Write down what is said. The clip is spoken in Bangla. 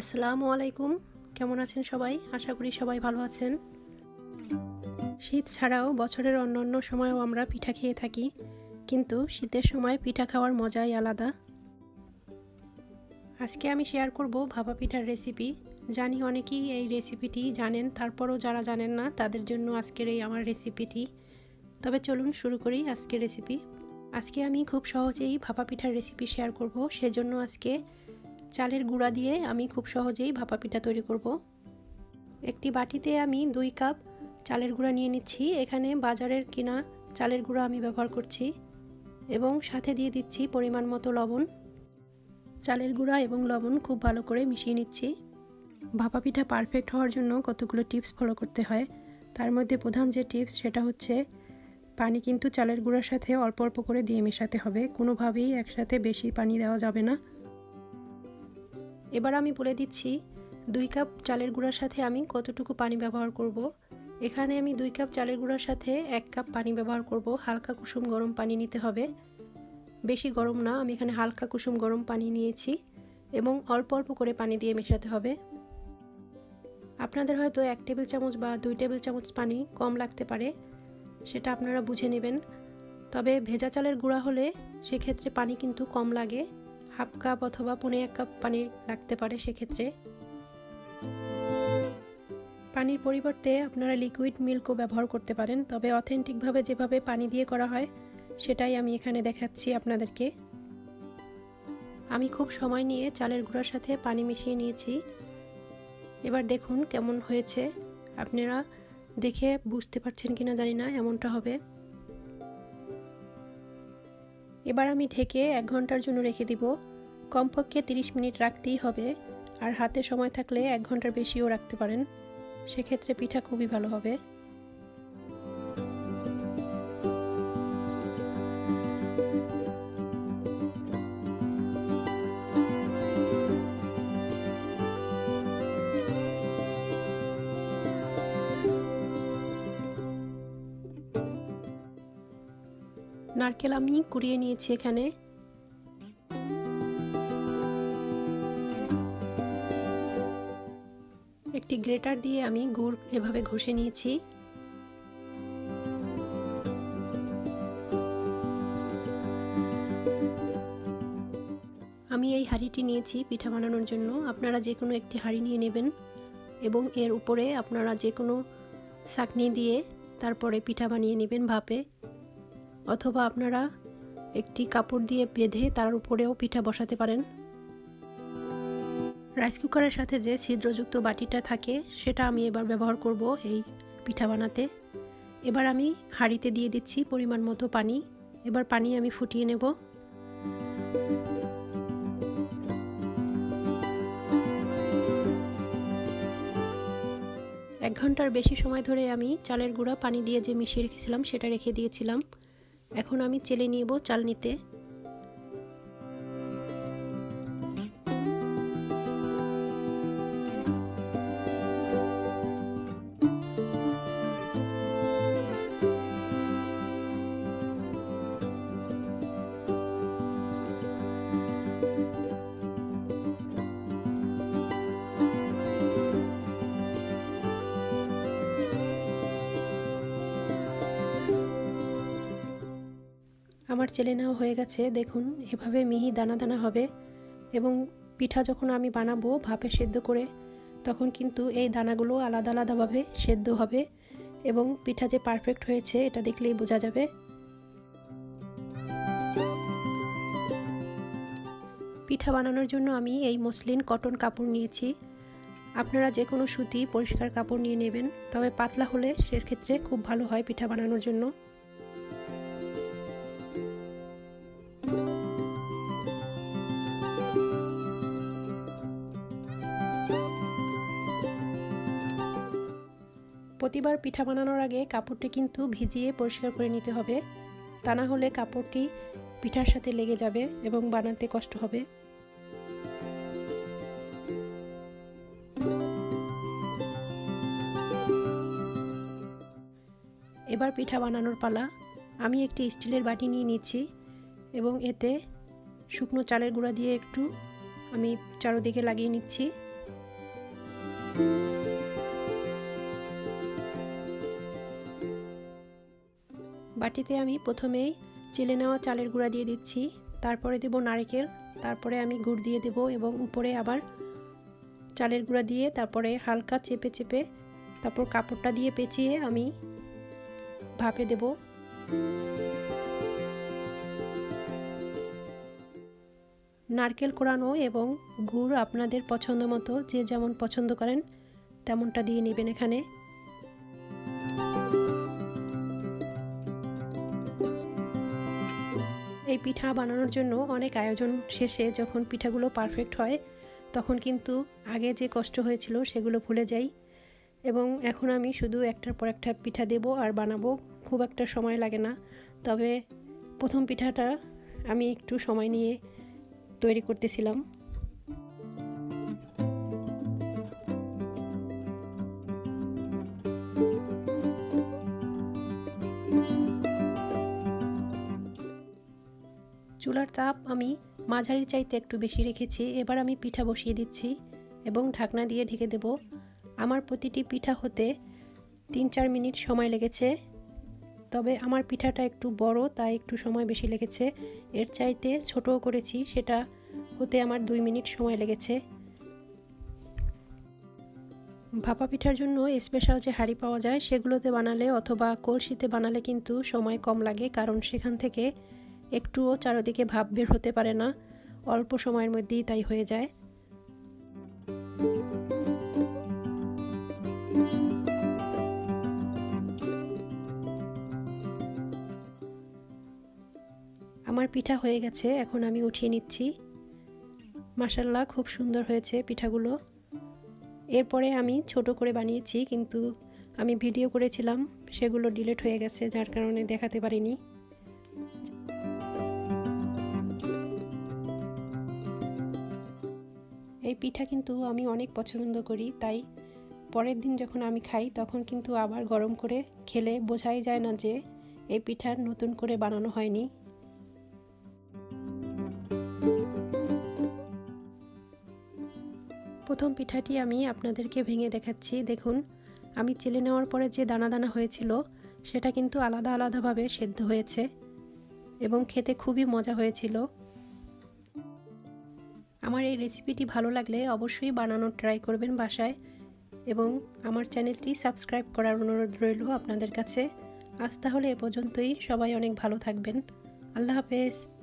আসসালামু আলাইকুম। কেমন আছেন সবাই? আশা করি সবাই ভালো আছেন। শীত ছাড়াও বছরের অন্য অন্য সময়ও আমরা পিঠা খেয়ে থাকি, কিন্তু শীতের সময় পিঠা খাওয়ার মজাই আলাদা। আজকে আমি শেয়ার করব ভাপা পিঠার রেসিপি জানি অনেকেই এই রেসিপিটি জানেন, তারপরও যারা জানেন না, তাদের জন্য আজকের এই আমার রেসিপিটি তবে চলুন শুরু করি আজকের রেসিপি আজকে আমি খুব সহজেই ভাপা পিঠার রেসিপি শেয়ার করব। সেজন্য আজকে চালের গুঁড়া দিয়ে আমি খুব সহজেই ভাপা পিঠা তৈরি করব। একটি বাটিতে আমি দুই কাপ চালের গুঁড়া নিয়ে নিচ্ছি। এখানে বাজারের কিনা চালের গুঁড়া আমি ব্যবহার করছি এবং সাথে দিয়ে দিচ্ছি পরিমাণ মতো লবণ। চালের গুঁড়া এবং লবণ খুব ভালো করে মিশিয়ে নিচ্ছি। ভাপা পিঠা পারফেক্ট হওয়ার জন্য কতগুলো টিপস ফলো করতে হয়। তার মধ্যে প্রধান যে টিপস সেটা হচ্ছে পানি কিন্তু চালের গুঁড়ার সাথে অল্প অল্প করে দিয়ে মেশাতে হবে। কোনোভাবেই একসাথে বেশি পানি দেওয়া যাবে না। এবার আমি বলে দিচ্ছি, দুই কাপ চালের গুঁড়ার সাথে আমি কতটুকু পানি ব্যবহার করব। এখানে আমি দুই কাপ চালের গুঁড়ার সাথে এক কাপ পানি ব্যবহার করব। হালকা কুসুম গরম পানি নিতে হবে। বেশি গরম না, আমি এখানে হালকা কুসুম গরম পানি নিয়েছি এবং অল্প অল্প করে পানি দিয়ে মেশাতে হবে। আপনাদের হয়তো এক টেবিল চামচ বা দুই টেবিল চামচ পানি কম লাগতে পারে। সেটা আপনারা বুঝে নেবেন। তবে ভেজা চালের গুঁড়া হলে সেক্ষেত্রে পানি কিন্তু কম লাগে। হাফ কাপ অথবা পনে এক কাপ পানি লাগতে পারে সেক্ষেত্রে। পানির পরিবর্তে আপনারা লিকুইড মিল্কও ব্যবহার করতে পারেন। তবে অথেন্টিকভাবে যেভাবে পানি দিয়ে করা হয়, সেটাই আমি এখানে দেখাচ্ছি আপনাদেরকে। আমি খুব সময় নিয়ে চালের গুঁড়ার সাথে পানি মিশিয়ে নিয়েছি। এবার দেখুন কেমন হয়েছে। আপনারা দেখে বুঝতে পারছেন কি না জানি না, এমনটা হবে। এবার আমি ঢেকে এক ঘণ্টার জন্য রেখে দিব। কমপক্ষে 30 মিনিট রাখতেই হবে, আর হাতে সময় থাকলে এক ঘণ্টার বেশিও রাখতে পারেন। সেক্ষেত্রে পিঠা খুবই ভালো হবে। নারকেল আমি কুড়িয়ে নিয়েছি এখানে। একটি গ্রেটার দিয়ে আমি গুড় এভাবে ঘষে নিয়েছি। আমি এই হাঁড়িটি নিয়েছি পিঠা বানানোর জন্য। আপনারা যে কোনো একটি হাঁড়ি নিয়ে নেবেন এবং এর উপরে আপনারা যে কোনো চাকনি দিয়ে তারপরে পিঠা বানিয়ে নেবেন ভাপে। অথবা আপনারা একটি কাপড় দিয়ে বেঁধে তার উপরেও পিঠা বসাতে পারেন। রাইস কুকারের সাথে যে ছিদ্রযুক্ত বাটিটা থাকে, সেটা আমি এবার ব্যবহার করব এই পিঠা বানাতে। এবার আমি হাঁড়িতে দিয়ে দিচ্ছি পরিমাণ মতো পানি। এবার পানি আমি ফুটিয়ে নেব। এক ঘণ্টার বেশি সময় ধরে আমি চালের গুঁড়া পানি দিয়ে যে মিশিয়ে রেখেছিলাম, সেটা রেখে দিয়েছিলাম। এখন আমি চেলে নিব চাল আমার চেলে নেওয়া হয়ে গেছে, দেখুন, এভাবে মিহি দানা দানা হবে এবং পিঠা যখন আমি বানাবো ভাপে সেদ্ধ করে, তখন কিন্তু এই দানাগুলো আলাদা আলাদাভাবে সেদ্ধ হবে এবং পিঠা যে পারফেক্ট হয়েছে, এটা দেখলেই বোঝা যাবে। পিঠা বানানোর জন্য আমি এই মসলিন কটন কাপড় নিয়েছি। আপনারা যে কোনো সুতি পরিষ্কার কাপড় নিয়ে নেবেন, তবে পাতলা হলে সেক্ষেত্রে খুব ভালো হয় পিঠা বানানোর জন্য। প্রতিবার পিঠা বানানোর আগে কাপড়টি কিন্তু ভিজিয়ে পরিষ্কার করে নিতে হবে। তা না হলে কাপড়টি পিঠার সাথে লেগে যাবে এবং বানাতে কষ্ট হবে। এবার পিঠা বানানোর পালা। আমি একটি স্টিলের বাটি নিয়ে নিচ্ছি এবং এতে শুকনো চালের গুঁড়া দিয়ে একটু আমি চারোদিকে লাগিয়ে নিচ্ছি। বাটিতে আমি প্রথমেই চেলে নেওয়া চালের গুঁড়া দিয়ে দিচ্ছি, তারপরে দেব নারকেল, তারপরে আমি গুড় দিয়ে দেব এবং উপরে আবার চালের গুঁড়া দিয়ে তারপরে হালকা চেপে চেপে তারপর কাপড়টা দিয়ে পেঁচিয়ে আমি ভাপে দেব। নারকেল কোরানো এবং গুড় আপনাদের পছন্দ মতো, যে যেমন পছন্দ করেন, তেমনটা দিয়ে নেবেন এখানে। এই পিঠা বানানোর জন্য অনেক আয়োজন শেষে যখন পিঠাগুলো পারফেক্ট হয়, তখন কিন্তু আগে যে কষ্ট হয়েছিল সেগুলো ভুলে যাই। এবং এখন আমি শুধু একটার পর একটা পিঠা দেব আর বানাবো, খুব একটা সময় লাগে না। তবে প্রথম পিঠাটা আমি একটু সময় নিয়ে তৈরি করতেছিলাম। চুলার তাপ আমি মাঝারির চাইতে একটু বেশি রেখেছি, এবার আমি পিঠা বসিয়ে দিচ্ছি এবং ঢাকনা দিয়ে ঢেকে দেব। আমার প্রতিটি পিঠা হতে তিন চার মিনিট সময় লেগেছে, তবে আমার পিঠাটা একটু বড়, তাই একটু সময় বেশি লেগেছে। এর চাইতে ছোটও করেছি, সেটা হতে আমার দুই মিনিট সময় লেগেছে। ভাপা পিঠার জন্য স্পেশাল যে হাঁড়ি পাওয়া যায়, সেগুলোতে বানালে অথবা কলসিতে বানালে কিন্তু সময় কম লাগে, কারণ সেখান থেকে একটুও চারদিকে ভাব বের হতে পারে না। অল্প সময়ের মধ্যেই তাই হয়ে যায়। আমার পিঠা হয়ে গেছে, এখন আমি উঠিয়ে নিচ্ছি। মাসাল্লাহ খুব সুন্দর হয়েছে পিঠাগুলো। এরপরে আমি ছোট করে বানিয়েছি, কিন্তু আমি ভিডিও করেছিলাম, সেগুলো ডিলেট হয়ে গেছে, যার কারণে দেখাতে পারিনি। এই পিঠা কিন্তু আমি অনেক পছন্দ করি, তাই পরের দিন যখন আমি খাই তখন কিন্তু আবার গরম করে খেলে বোঝাই যায় না যে এই পিঠা নতুন করে বানানো হয়নি। প্রথম পিঠাটি আমি আপনাদেরকে ভেঙে দেখাচ্ছি, দেখুন। আমি চেলে নেওয়ার পরে যে দানা দানা হয়েছিল, সেটা কিন্তু আলাদা আলাদাভাবে সেদ্ধ হয়েছে এবং খেতে খুবই মজা হয়েছিল। আমার এই রেসিপিটি ভালো লাগলে অবশ্যই বানানোর ট্রাই করবেন বাসায় এবং আমার চ্যানেলটি সাবস্ক্রাইব করার অনুরোধ রইল আপনাদের কাছে। আজ তাহলে এ পর্যন্তই। সবাই অনেক ভালো থাকবেন। আল্লাহ হাফেজ।